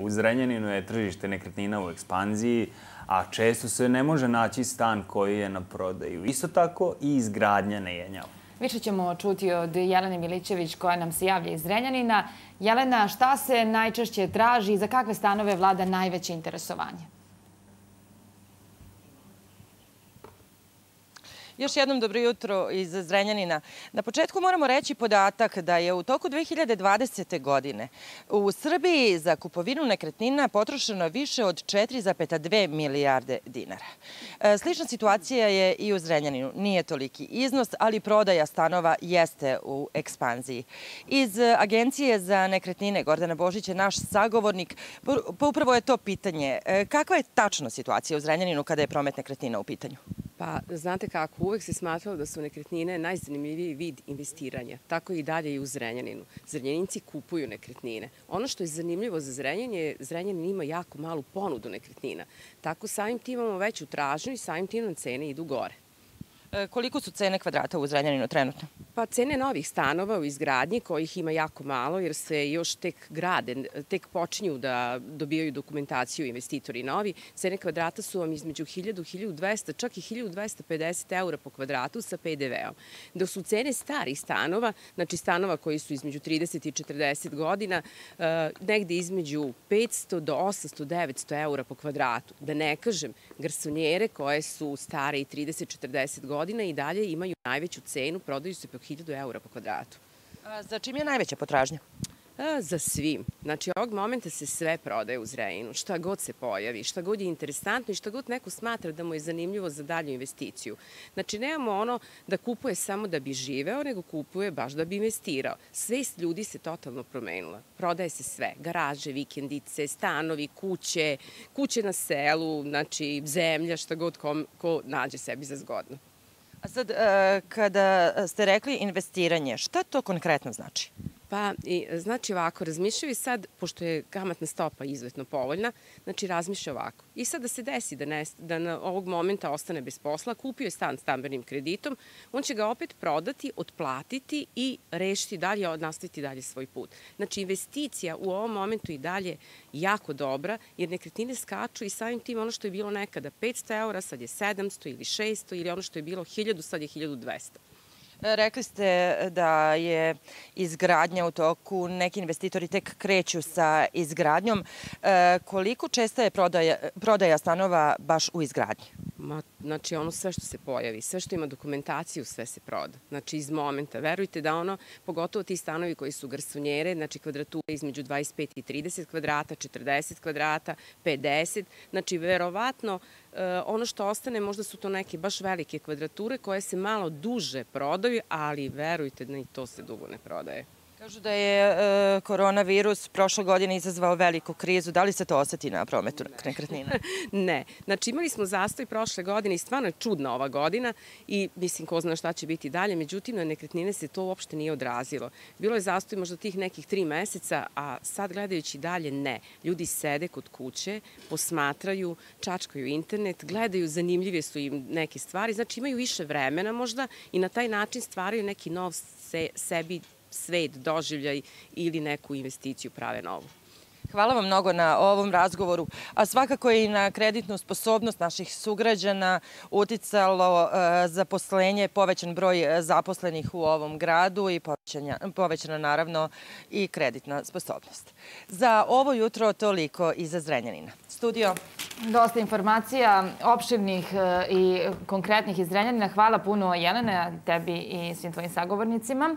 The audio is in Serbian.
U Zrenjaninu je tržište nekretnina u ekspanziji, a često se ne može naći stan koji je na prodaju. Isto tako i izgradnja ne jenjava. Više ćemo čuti od Jelene Milićević koja nam se javlja iz Zrenjanina. Jelena, šta se najčešće traži i za kakve stanove vlada najveće interesovanje? Još jednom dobro jutro iz Zrenjanina. Na početku moramo reći podatak da je u toku 2020. godine u Srbiji za kupovinu nekretnina potrošeno više od 4,2 milijarde dinara. E, slična situacija je i u Zrenjaninu. Nije toliki iznos, ali prodaja stanova jeste u ekspanziji. Iz Agencije za nekretnine Gordana Božić je naš sagovornik. Pa upravo je to pitanje. E, kakva je tačna situacija u Zrenjaninu kada je promet nekretnina u pitanju? Pa, znate kako, uvek se smatralo da su nekretnine najzanimljiviji vid investiranja. Tako i dalje i u Zrenjaninu. Zrenjaninci kupuju nekretnine. Ono što je zanimljivo za Zrenjanje, Zrenjanin ima jako malu ponudu nekretnina. Tako samim tim imamo veću tražnju i samim tim nam cene idu gore. E, koliko su cene kvadrata u Zrenjaninu trenutno? Pa cene novih stanova u izgradnji, kojih ima jako malo, jer se još tek grade, tek počinju da dobijaju dokumentaciju investitori novi, cene kvadrata su vam između 1000, 1200, čak i 1250 eura po kvadratu sa PDV-om. Dok su cene starih stanova, znači stanova koji su između 30 i 40 godina, e, negde između 500 do 800, 900 eura po kvadratu. Da ne kažem, garsonjere koje su stare i 30-40 godina, godina i dalje imaju najveću cenu, prodaju se po 1000 eura po kvadratu. A za čim je najveća potražnja? A, za svim. Znači, ovog momenta se sve prodaje u Zrejinu. Šta god se pojavi, šta god je interesantno i šta god neko smatra da mu je zanimljivo za dalju investiciju. Znači, nemamo ono da kupuje samo da bi živeo, nego kupuje baš da bi investirao. Svest ljudi se totalno promenila. Prodaje se sve. Garaže, vikendice, stanovi, kuće, kuće na selu, znači zemlja, šta god ko, ko nađe sebi za zgodno. A sad, e, kada ste rekli investiranje, šta to konkretno znači? Pa, i, znači ovako, razmišljaju i sad, pošto je kamatna stopa izuzetno povoljna, znači razmišlja ovako. I sad da se desi da, ne, da na ovog momenta ostane bez posla, kupio je stan stambenim kreditom, on će ga opet prodati, otplatiti i rešiti dalje, nastaviti dalje svoj put. Znači, investicija u ovom momentu i dalje jako dobra, jer nekretnine skaču i samim tim ono što je bilo nekada 500 eura, sad je 700 ili 600 ili ono što je bilo 1000, sad je 1200. Rekli ste da je izgradnja u toku, neki investitori tek kreću sa izgradnjom. E, koliko česta je prodaja, prodaja stanova baš u izgradnji? Ma, znači, ono sve što se pojavi, sve što ima dokumentaciju, sve se proda. Znači, iz momenta. Verujte da ono, pogotovo ti stanovi koji su garsonjere, znači kvadratura između 25 i 30 kvadrata, 40 kvadrata, 50, znači, verovatno, e, ono što ostane, možda su to neke baš velike kvadrature koje se malo duže prodaju, ali verujte da i to se dugo ne prodaje. Kažu da je e, koronavirus prošle godine izazvao veliku krizu. Da li se to oseti na prometu nekretnina? ne. Znači imali smo zastoj prošle godine i stvarno je čudna ova godina i mislim ko zna šta će biti dalje. Međutim, na nekretnine se to uopšte nije odrazilo. Bilo je zastoj možda tih nekih tri meseca, a sad gledajući dalje ne. Ljudi sede kod kuće, posmatraju, čačkaju internet, gledaju, zanimljive su im neke stvari. Znači imaju više vremena možda i na taj način stvaraju neki nov se, sebi svet, doživljaj ili neku investiciju prave novu. Hvala vam mnogo na ovom razgovoru, a svakako i na kreditnu sposobnost naših sugrađana uticalo e, zaposlenje, povećan broj zaposlenih u ovom gradu i povećana naravno i kreditna sposobnost. Za ovo jutro toliko i za Zrenjanina. Studio. Dosta informacija, opširnih e, i konkretnih iz Zrenjanina. Hvala puno Jelene, tebi i svim tvojim sagovornicima.